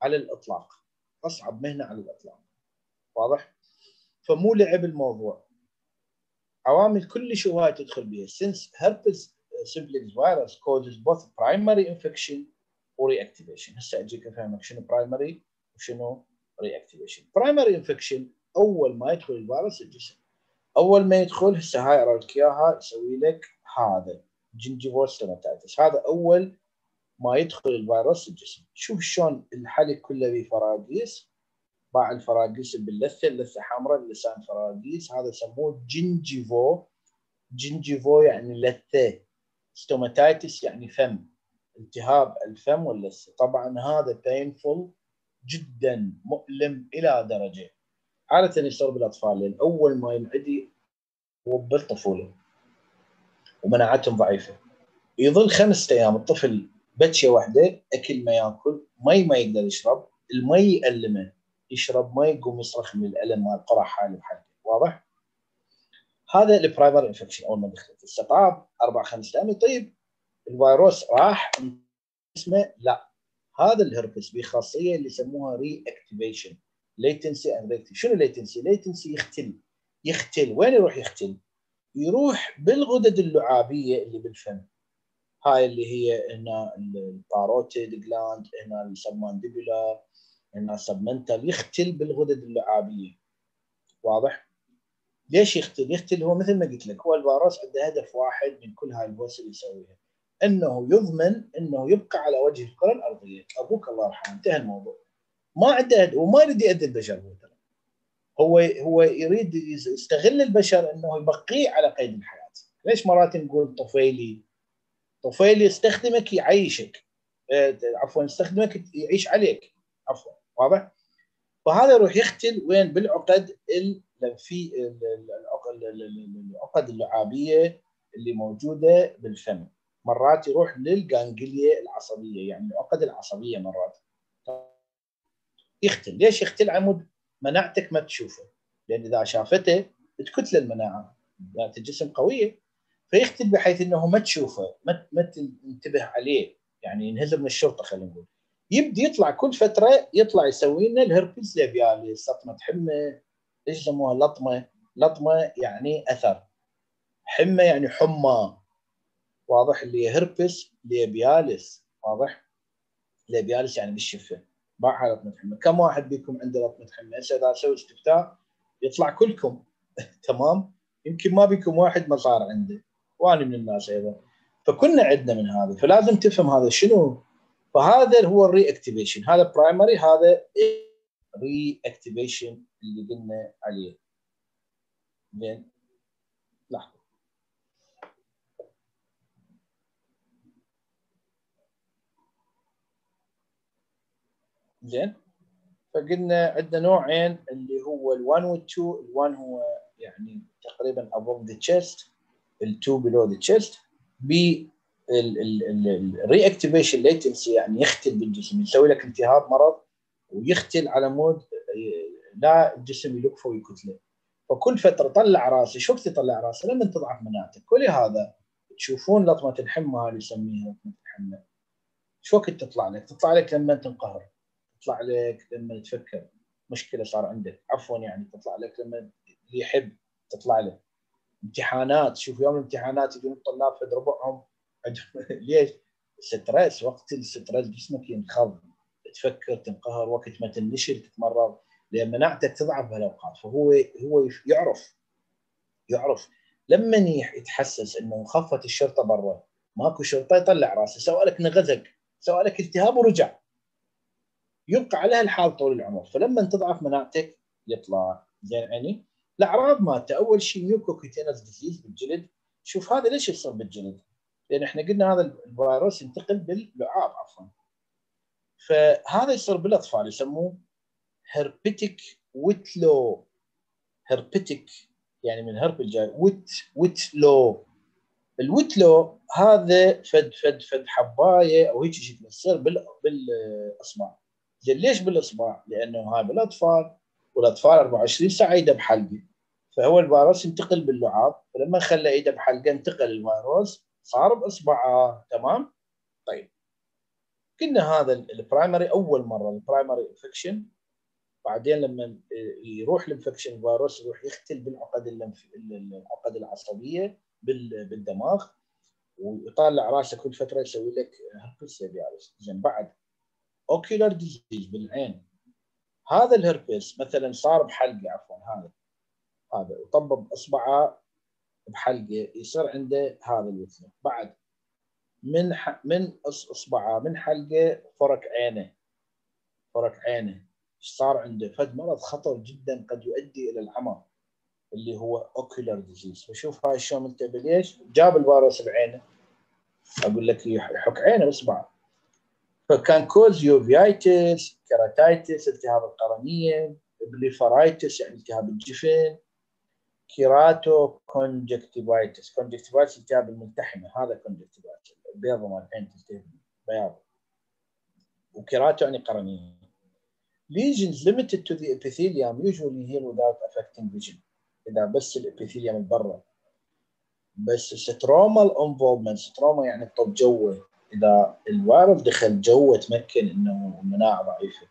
على الإطلاق. أصعب مهنة على الإطلاق. واضح؟ فمو لعب الموضوع. عوامل كلش هواي تدخل بها since herpes simplex virus causes both primary infection و reactivation. هسه أجيك أفهمك شنو primary وشنو reactivation. Primary infection أول ما يدخل الفيروس الجسم. أول ما يدخل هسه هاي اقرا اياها يسوي لك هذا gingivostomatitis هذا أول ما يدخل الفيروس الجسم. شوف شلون الحلق كله به فقاقيع باوع الفقاقيع باللثة اللثة حمراء اللسان فقاقيع هذا يسموه gingivo gingivo يعني لثة. stomatitis يعني فم. التهاب الفم واللثة. طبعا هذا painful جدا مؤلم إلى درجة. عادة يصير بالأطفال لأن أول ما ينعدي هو بالطفولة. ومناعتهم ضعيفة. يظل خمسة أيام. الطفل بتشه واحدة أكل ما يأكل مي ما يقدر يشرب المي يألمه. يشرب مي يقوم يصرخ من الألم مال قرح حاله بحاله. واضح؟ هذا البرايمري انفكشن اول ما دخلت استطاب أربع خمس أيام. طيب الفيروس راح اسمه؟ لا. هذا الهربس بخاصية اللي يسموها ري اكتيفيشن ليتنسي اند شنو ليتنسي؟ ليتنسي يختل. يختل. وين يروح يختل؟ يروح بالغدد اللعابية اللي بالفم. هاي اللي هي هنا ال parotid gland هنا ال submandibular هنا ال submental يختل بالغدد اللعابية. واضح؟ ليش يختل؟ يختل هو مثل ما قلت لك هو الفيروس عنده هدف واحد من كل هاي البوس اللي يسويها. إنه يضمن إنه يبقى على وجه الكرة الأرضية. أبوك الله يرحمه انتهى الموضوع. ما عنده وما يريد يأذي البشر هو ترى. هو هو يريد يستغل البشر إنه يبقيه على قيد الحياة. ليش مرات نقول طفيلي؟ طفيلي يستخدمك يعيشك. آه، عفوا يستخدمك يعيش عليك. عفوا. واضح؟ فهذا يروح يختل وين؟ بالعقد في العقد اللعابية اللي موجودة بالفم. مرات يروح للجانجليا العصبية يعني العقد العصبية مرات. يختل. ليش يختل عمود؟ مناعتك ما تشوفه. لأن إذا شافته تكتل المناعة. ذات الجسم قوية. فيختل بحيث إنه ما تشوفه ما ما تنتبه عليه. يعني ينهزم من الشرطة خلينا نقول. يبدي يطلع كل فترة يطلع يسوي لنا الهربيز ليفياليس لطمه حمى إيش يسموها لطمة لطمة يعني أثر. حمى يعني حمى. واضح اللي هربس ليبياليس واضح؟ ليبياليس يعني بالشفة. باوعها لطمة حمى. كم واحد بيكم عنده لطمة حمى؟ هسه إذا أسوي استفتاء يطلع كلكم. (laughs) تمام؟ يمكن ما بيكم واحد ما صار عنده. وأنا من الناس أيضا. فكنا عندنا من هذا فلازم تفهم هذا شنو فهذا هو ال reactivation هذا primary هذا reactivation اللي قلنا عليه. زين. لحظة. زين. فقلنا عندنا نوعين اللي هو ال1 وال2 ال1 هو يعني تقريبا above the chest ال2 below the chest بال reactivation latency يعني يختل بالجسم يسوي لك التهاب مرض ويختل على مود لا الجسم يلقفه ويكتله. فكل فترة طلع راسه شو وقت يطلع راسه لما تضعف مناعتك. ولهذا تشوفون لطمة الحمى هذه يسميها لطمة الحمى. شو وقت تطلع لك؟ تطلع لك لما تنقهر تطلع لك لما تفكر. مشكلة صار عندك. عفوا يعني تطلع لك لما اللي يحب تطلع له امتحانات شوف يوم الامتحانات يجون الطلاب فد ربعهم (laughs) ليش؟ stress وقت ال stress جسمك ينخض تفكر تنقهر وقت ما تنشر تتمرض. لأن مناعتك تضعف بهالأوقات. فهو هو يعرف يعرف. لما يتحسس إنه خفت الشرطة برا ماكو شرطة يطلع راسه. سوى لك نغزك. سوى لك التهاب ورجع. يبقى على هالحال طول العمر. فلما تضعف مناعتك يطلع. زين عيني؟ الأعراض مالته. أول شيء mucocutaneous disease بالجلد. شوف هذا ليش يصير بالجلد؟ لأن إحنا قلنا هذا الفيروس ينتقل باللعاب عفوا. فهذا يصير بالأطفال يسموه herpetic whitlow herpetic يعني من هرب الجاي whit whitlow ال whitlow هذا فد فد فد حباية أو هيك شيء تصير بالأصبع. زين ليش بالأصبع؟ لأنه هاي بالأطفال والأطفال 24 ساعة ايده بحلقه فهو الفيروس ينتقل باللعاب. فلما خلى ايده بحلقه انتقل الفيروس. صار بأصبعه. تمام؟ طيب. قلنا هذا ال primary أول مرة ال primary infection بعدين لما يروح ال infection الفيروس يروح يختل بالعقد العقد العصبية بالدماغ ويطالع راسه كل فترة يسوي لك هربس زين بعد ocular disease بالعين. هذا الهربس مثلا صار بحلقة عفوا هذا هذا وطبب أصبعه بحلقة يصير عنده هذا الوثنه بعد من ح... من أصبعه من حلقة فرك عينه. فرك عينه. صار عنده؟ فد مرض خطر جدا قد يؤدي إلى العمى اللي هو ocular disease فشوف هاي شلون منتبه ليش؟ جاب الفيروس بعينه. أقول لك يحك عينه باصبعه ف can cause uveitis keratitis التهاب القرنية blepharitis يعني التهاب الجفن. kerato conjunctivitis conjunctivitis التهاب الملتحمة هذا conjunctivitis البيضه مال العين بياض و kerato يعني قرنيه lesions limited to the epithelium usually heal without affecting vision. إذا بس ال epithelium برا. بس stromal involvement stroma يعني الطب جوه. إذا الفيروس دخل جوه تمكن إنه المناعة ضعيفة.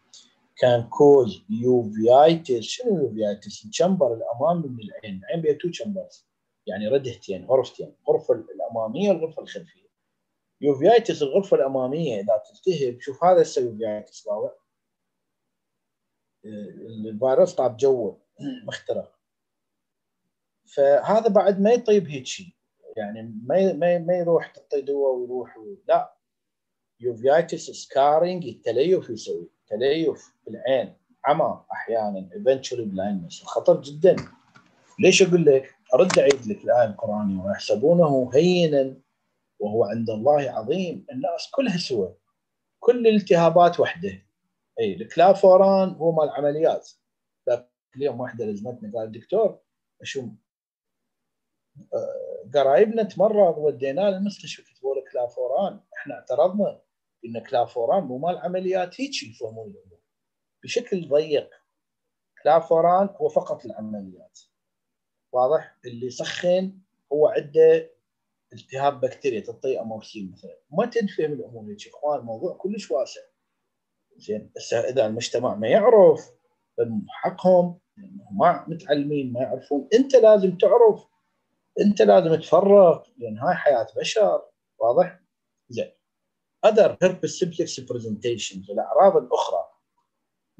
can cause uveitis شنو uveitis؟ ال chamber الأمامي من العين، العين بها two chambers يعني ردهتين غرفتين، الغرفه الأمامية والغرفة الخلفية. uveitis الغرفة الأمامية. إذا تلتهب شوف هذا هسه uveitis ضاوع الفيروس طاب جوه. (clears throat) مخترق. فهذا بعد ما يطيب هيك شيء يعني ما ما ما يروح تعطي دواء ويروح لا. uveitis scarring التليف يسوي تليف بالعين عمى أحيانا eventually blindness. خطر جدا. ليش أقول لك؟ أرد أعيد لك الآية القرآنية. ويحسبونه هينا وهو عند الله عظيم. الناس كلها سوى. كل الالتهابات وحده. أي الكلافوران هو مال العمليات اليوم واحدة لزمتنا قال الدكتور أشوف قرايبنا تمرض وديناه للمستشفى كتبوا له كلافوران إحنا اعترضنا. إن كلافوران مال عمليات هيك يفهمون الأمور. بشكل ضيق. كلافوران هو فقط العمليات. واضح؟ اللي يسخن هو عنده التهاب بكتيريا تعطيه اموكسين مثلا. ما تنفهم الأمور هيك إخوان الموضوع كلش واسع. زين بس إذا المجتمع ما يعرف حقهم ما متعلمين ما يعرفون أنت لازم تعرف. أنت لازم تفرق لأن هاي حياة بشر. واضح؟ زين. Other herpes simplex presentations الأعراض الأخرى.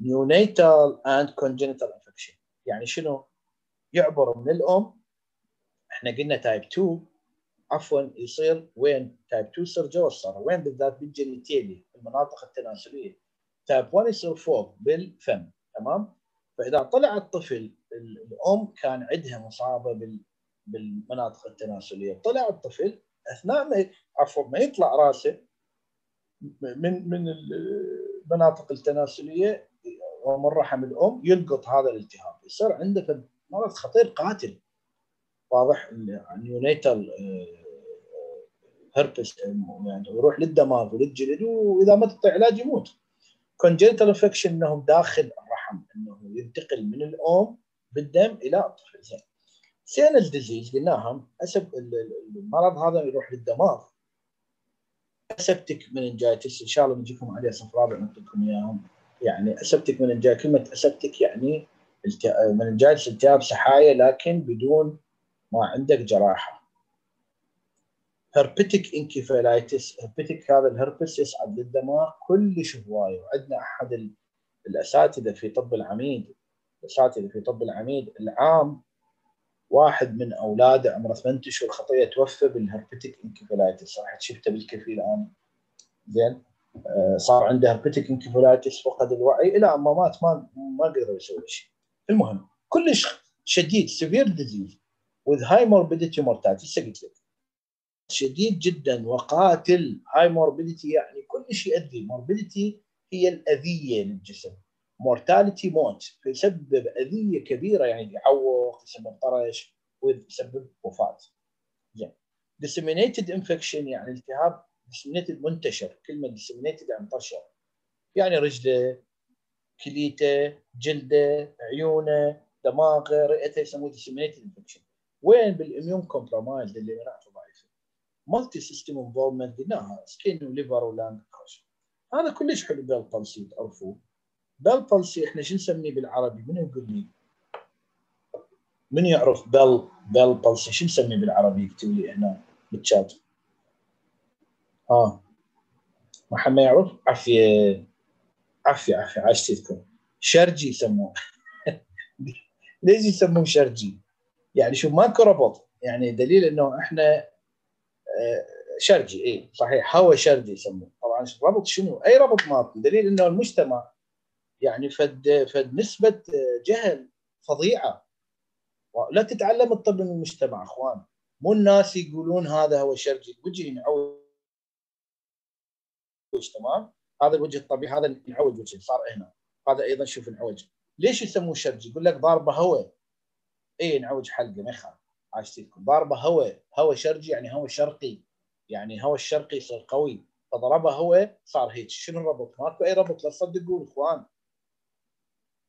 Neonatal and congenital infection. يعني شنو؟ يعبر من الأم. إحنا قلنا type 2 عفوا يصير وين type 2 يصير جوا السرة وين بالذات؟ بال genitalia المناطق التناسلية. type 1 يصير فوق بالفم. تمام؟ فإذا طلع الطفل الأم كان عندها مصابة بالمناطق التناسلية. طلع الطفل أثناء ما عفوا ما يطلع راسه من من المناطق التناسلية ومن رحم الأم يلقط هذا الالتهاب. يصير عنده مرض خطير قاتل. واضح ال neonatal herpes يعني يروح للدماغ وللجلد وإذا ما تعطي علاج يموت. congenital infection إنه داخل الرحم إنه ينتقل من الأم بالدم إلى الطفل. زين. CNS disease قلناها المرض هذا يروح للدماغ. aseptic meningitis إن شاء الله نجيكم عليه صف رابع نعطيكم إياهم. يعني aseptic meningitis كلمة aseptic يعني meningitis التهاب سحايا لكن بدون ما عندك جراحة. herpetic encephalitis herpetic هذا الهربس يصعد للدماغ كلش هوايه وعندنا أحد الأساتذة في طب العميد الأساتذة في طب العميد العام واحد من أولاده عمره 8 اشهر خطيه توفى بال herpetic encephalitis راح شفته بالكفيل أنا زين. آه، صار عنده herpetic encephalitis فقد الوعي. إلى ما مات ما ما قدر يسوي شيء. المهم كلش شديد severe disease with high morbidity mortality. هسه قلت لك؟ شديد جدا. وقاتل. high morbidity يعني كلش يؤذي. morbidity هي الأذية للجسم. mortality موت فيسبب أذية كبيرة يعني يعوق يسبب طرش ويسبب وفاة. زين. Disseminated infection يعني التهاب disseminated منتشر كلمة disseminated يعني انتشر يعني رجله كليته جلده عيونه دماغه رئته يسموه disseminated infection. وين؟ بال immunocompromised اللي مناعته ضعيفة. multisystem involvement قلناها skin و liver و lung هذا كلش حلو Bell's palsy تعرفوه. Bell's palsy إحنا شو نسميه بالعربي؟ من يقول لي؟ من يعرف Bell Bell's palsy شو نسميه بالعربي؟ يكتب لي هنا بالشات آه محمد يعرف؟ عافيه عافيه عافيه عاشتكم شرجي يسموه. (laughs) ليش يسموه شرجي؟ يعني شو ماكو ربط. يعني دليل إنه إحنا آه، شرجي اي صحيح. هو شرجي يسموه. طبعا ربط شنو؟ أي ربط ماكو. دليل إنه المجتمع يعني فد فد نسبه جهل فظيعة. لا تتعلم الطب من المجتمع أخوان. مو الناس يقولون هذا هو شرجي. وجهي ينعوج تمام؟ هذا الوجه الطبيعي هذا ينعوج وجهي صار هنا. هذا أيضا شوف انعوج ليش يسموه شرجي؟ يقول لك ضاربه هواء إي نعوج حلقة ما يخاف عاشتكم ضاربه هواء هواء شرجي يعني هواء شرقي. يعني هواء الشرقي يصير قوي. فضربه هواء صار هيك. شنو الربط؟ ماكو أي ربط. لا تصدقون أخوان.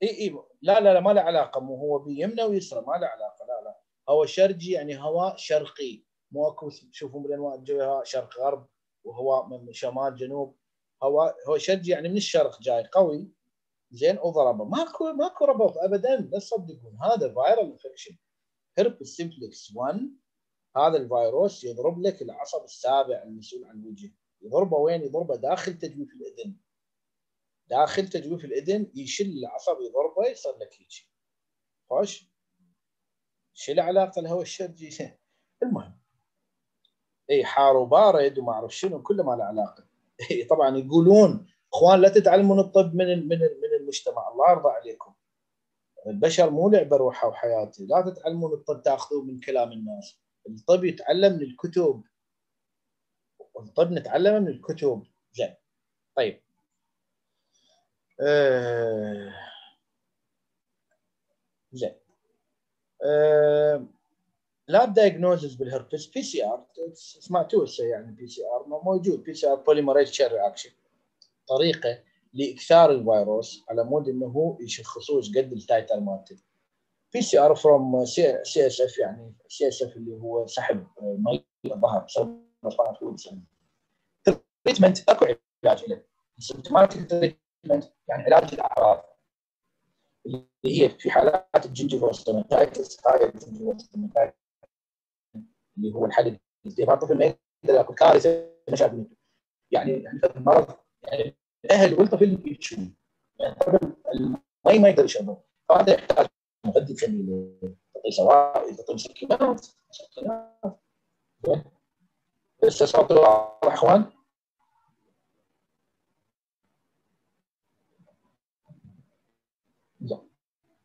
إي إي لا لا لا ما له علاقة مو هو بيمنى ويسرى ما له علاقة لا لا. هو شرجي يعني هواء شرقي. مو اكو تشوفوا من الانواع الجويه شرق غرب وهواء من شمال جنوب. هواء هو شرجي يعني من الشرق جاي قوي. زين وضربه. ماكو ماكو ربط ابدا لا تصدقون. هذا viral infection herpes simplex 1 هذا الفيروس يضرب لك العصب السابع المسؤول عن الوجه. يضربه وين؟ يضربه داخل تجويف الأذن. داخل تجويف الإذن يشل العصب يضربه يصير لك هيك خوش؟ شو العلاقه الهواء الشرجي. (laughs) المهم. إي حار وبارد وما أعرف شنو كله ما له علاقة. (laughs) إي طبعا يقولون إخوان لا تتعلمون الطب من من من المجتمع. الله يرضى عليكم. البشر مو لعبة روحة وحياتي. لا تتعلمون الطب تاخذوه من كلام الناس. الطب يتعلم من الكتب. الطب نتعلمه من الكتب. زين. طيب. آه. زين آه. lab diagnosis بال herpes PCR سمعتوه يعني بي سي ار موجود. بي سي ار بوليمريز تشين رياكشن طريقة لإكثار الفيروس على مود إنه يشخصوه إيش قد ال titer مالته بي سي ار فروم سي اس اف يعني سي اس اف اللي هو سحب مي الظهر treatment أكو علاج له symptomatic يعني علاج الأعراض. اللي هي في حالات ال gingivostomatitis هاي اللي هو الحل الالتهاب الطفل ما يقدر ياكل كارثة مشاكل يعني المرض يعني الأهل والطفل يشوفون يعني المي ما يقدر يشربه. فهذا يحتاج مغذي كميل تعطي سوائل تعطي مسكنات مسكنات. لسه صوت واضح أخوان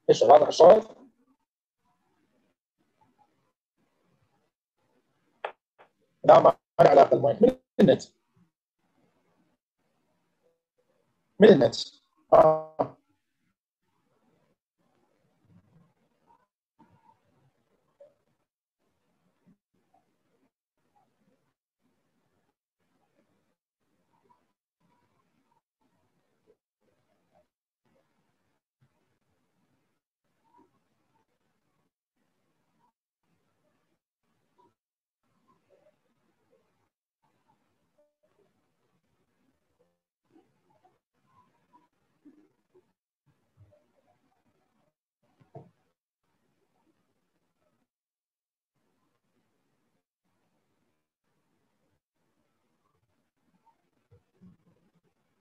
لسه واضح الصوت لا ما له علاقه المايك من النت. من النت. آه.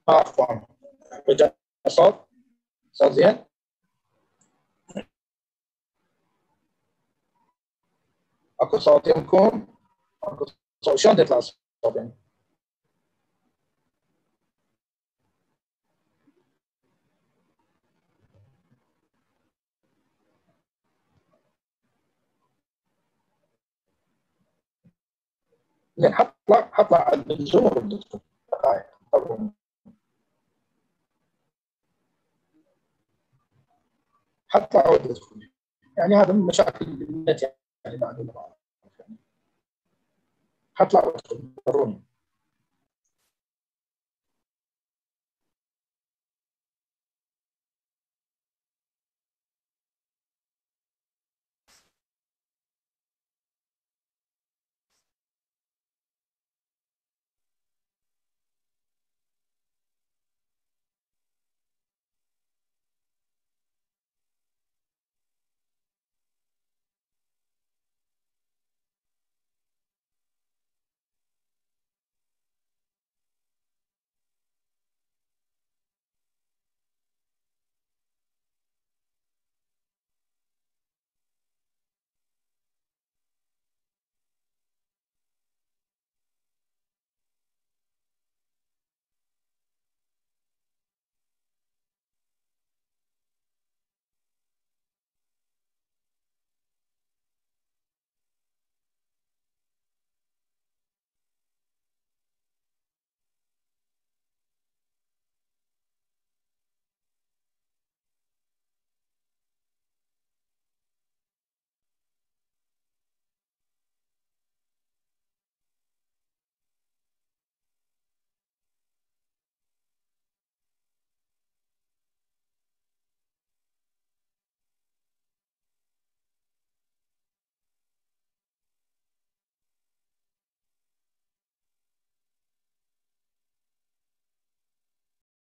عفوا رجع الصوت صوت زين اكو صوت يمكن اكو صوت شلون يطلع الصوت يعني زين حطلع حطلع وردتكم دقائق طبعا. حتى عود تدخل يعني هذا من مشاكل النت يعني بعد يعني حطلع وادخل ضروني